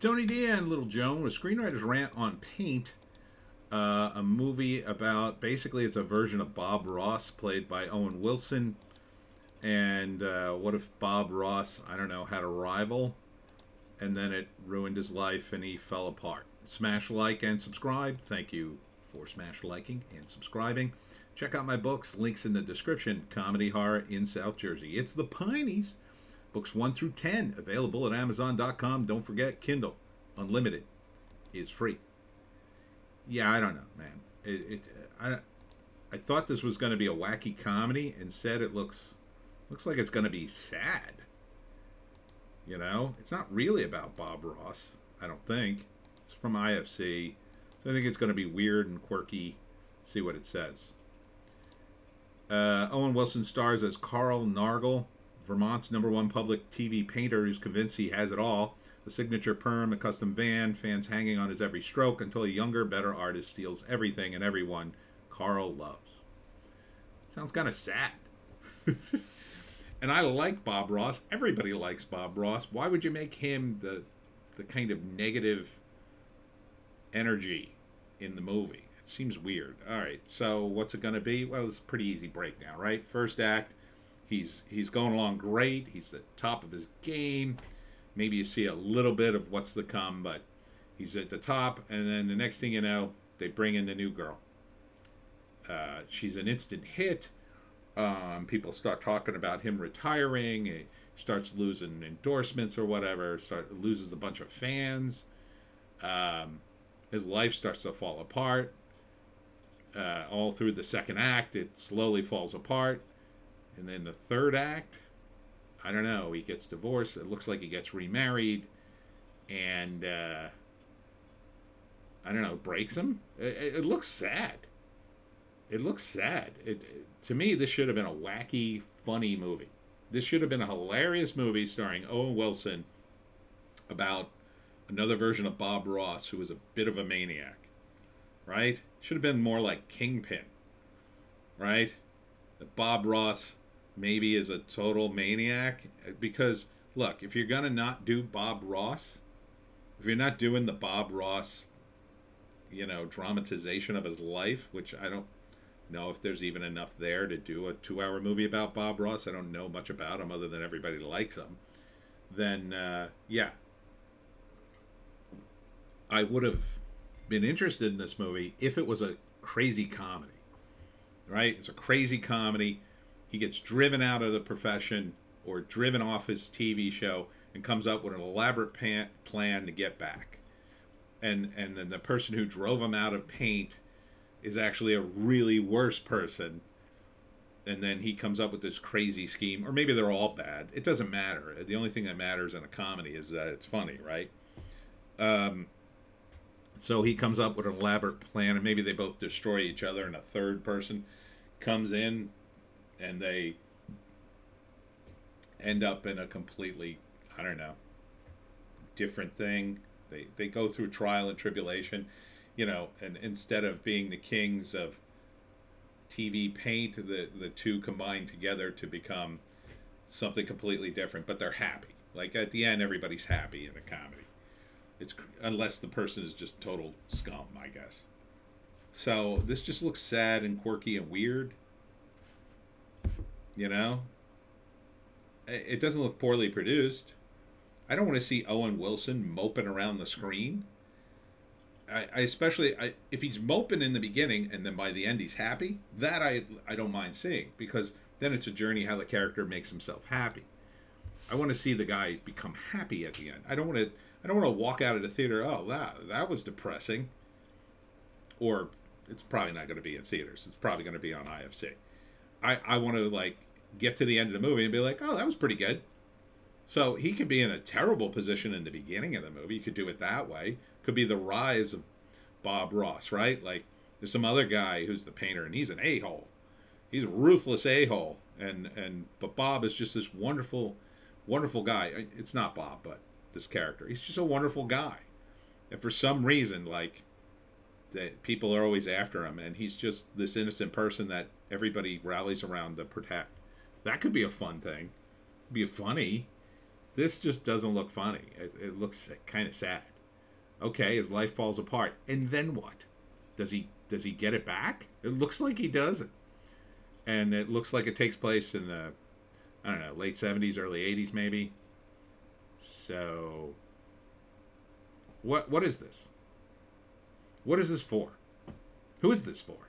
Tony D and Little Joan, a screenwriter's rant on Paint, uh, a movie about basically it's a version of Bob Ross played by Owen Wilson. And uh, what if Bob Ross, I don't know, had a rival and then it ruined his life and he fell apart? Smash like and subscribe. Thank you for smash liking and subscribing. Check out my books, links in the description. Comedy Horror in South Jersey. It's the Pineys. Books 1 through 10 available at Amazon.com. Don't forget, Kindle Unlimited is free. Yeah, I don't know, man. It, it I, I thought this was going to be a wacky comedy. Instead, it looks looks like it's going to be sad. You know, it's not really about Bob Ross. I don't think it's from IFC, so I think it's going to be weird and quirky. Let's see what it says. Uh, Owen Wilson stars as Carl Nargle, Vermont's number one public TV painter who's convinced he has it all. A signature perm, a custom van, fans hanging on his every stroke until a younger, better artist steals everything and everyone Carl loves. Sounds kind of sad. and I like Bob Ross. Everybody likes Bob Ross. Why would you make him the the kind of negative energy in the movie? It seems weird. All right, so what's it going to be? Well, it's a pretty easy breakdown, right? First act, he's he's going along great. He's the top of his game. Maybe you see a little bit of what's to come, but he's at the top. And then the next thing you know, they bring in the new girl. Uh, she's an instant hit. Um, people start talking about him retiring. He starts losing endorsements or whatever. Start loses a bunch of fans. Um, his life starts to fall apart. Uh, all through the second act, it slowly falls apart. And then the third act, I don't know. He gets divorced. It looks like he gets remarried, and uh, I don't know, breaks him. It, it, looks sad. It looks sad. It, to me, this should have been a wacky, funny movie. This should have been a hilarious movie starring Owen Wilson about another version of Bob Ross, who was a bit of a maniac. Right? Should have been more like Kingpin. Right? The Bob Ross maybe is a total maniac. Because look if you're gonna not do bob ross if you're not doing the bob ross you know dramatization of his life which i don't know if there's even enough there to do a two hour movie about bob ross i don't know much about him other than everybody likes him then uh, yeah. I would have been interested in this movie if it was a crazy comedy right? It's a crazy comedy he gets driven out of the profession or driven off his TV show and comes up with an elaborate plan to get back. And and then the person who drove him out of paint is actually a really worse person. And then he comes up with this crazy scheme, or maybe they're all bad. It doesn't matter. The only thing that matters in a comedy is that it's funny, right? Um, so he comes up with an elaborate plan, and maybe they both destroy each other, and a third person comes in and they end up in a completely I don't know different thing. They they go through trial and tribulation, you know, and instead of being the kings of TV paint, the the two combine together to become something completely different. But they're happy. Like at the end, everybody's happy in a comedy. It's unless the person is just total scum, I guess. So this just looks sad and quirky and weird. You know, it doesn't look poorly produced. I don't want to see Owen Wilson moping around the screen. I, I especially I, if he's moping in the beginning and then by the end he's happy. That I I don't mind seeing because then it's a journey how the character makes himself happy. I want to see the guy become happy at the end. I don't want to I don't want to walk out of the theater. Oh, that that was depressing. Or it's probably not going to be in theaters. It's probably going to be on IFC. I I want to like get to the end of the movie and be like, oh, that was pretty good. So he could be in a terrible position in the beginning of the movie. You could do it that way. Could be the rise of Bob Ross, right? Like there's some other guy who's the painter and he's an a-hole. He's a ruthless a-hole. And and but Bob is just this wonderful, wonderful guy. It's not Bob, but this character. He's just a wonderful guy. And for some reason, like that people are always after him and he's just this innocent person that everybody rallies around to protect. That could be a fun thing. Be funny, This just doesn't look funny. It, it looks kind of sad. Okay, his life falls apart, and then what? Does he does he get it back? It looks like he doesn't, and it looks like it takes place in the I don't know late seventies, early eighties, maybe. So, what what is this? What is this for? Who is this for?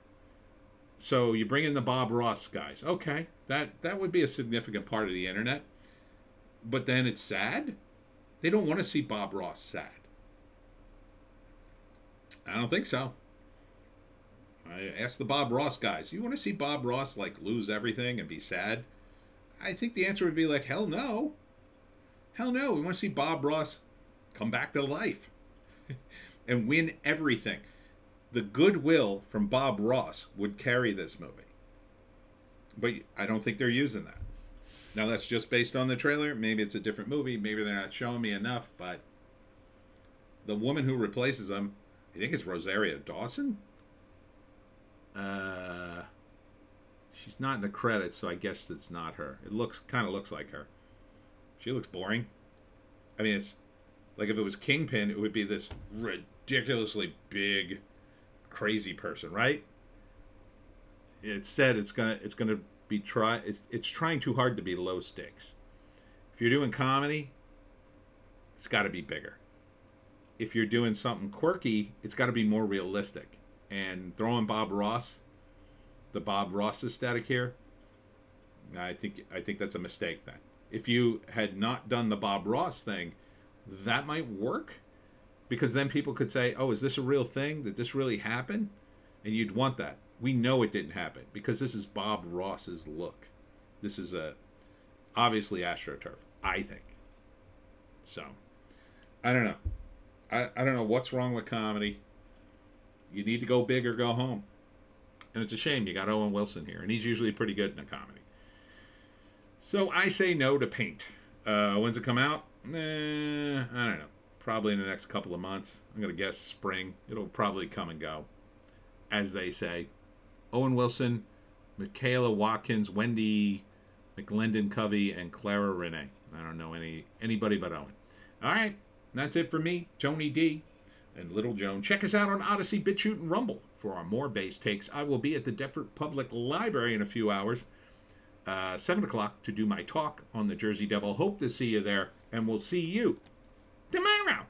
So you bring in the Bob Ross guys. Okay, that that would be a significant part of the internet. But then it's sad. They don't want to see Bob Ross sad. I don't think so. I asked the Bob Ross guys, you want to see Bob Ross like lose everything and be sad? I think the answer would be like, hell no. Hell no. We want to see Bob Ross come back to life and win everything the goodwill from Bob Ross would carry this movie. But I don't think they're using that. Now that's just based on the trailer. Maybe it's a different movie. Maybe they're not showing me enough. But the woman who replaces him, I think it's Rosario Dawson. Uh, she's not in the credits, so I guess it's not her. It looks kind of looks like her. She looks boring. I mean, it's like if it was Kingpin, it would be this ridiculously big crazy person, right? It said it's gonna it's gonna be try it's, it's trying too hard to be low stakes. If you're doing comedy, it's got to be bigger. If you're doing something quirky, it's got to be more realistic. And throwing Bob Ross, the Bob Ross aesthetic here, I think I think that's a mistake. Then, if you had not done the Bob Ross thing, that might work because then people could say, "Oh, is this a real thing? Did this really happen?" And you'd want that. We know it didn't happen because this is Bob Ross's look. This is a obviously astroturf, I think. So, I don't know. I, I don't know what's wrong with comedy. You need to go big or go home. And it's a shame you got Owen Wilson here, and he's usually pretty good in a comedy. So I say no to Paint. Uh, when's it come out? Eh, I don't know probably in the next couple of months. I'm going to guess spring. It'll probably come and go, as they say. Owen Wilson, Michaela Watkins, Wendi McLendon Covey, and Clara Renee. I don't know any anybody but Owen. All right, that's it for me, Tony D. And Little Joan. Check us out on Odysee, BitChute, and Rumble for our more base takes. I will be at the Deptford Public Library in a few hours, uh, 7 o'clock, to do my talk on the Jersey Devil. Hope to see you there, and we'll see you tomorrow.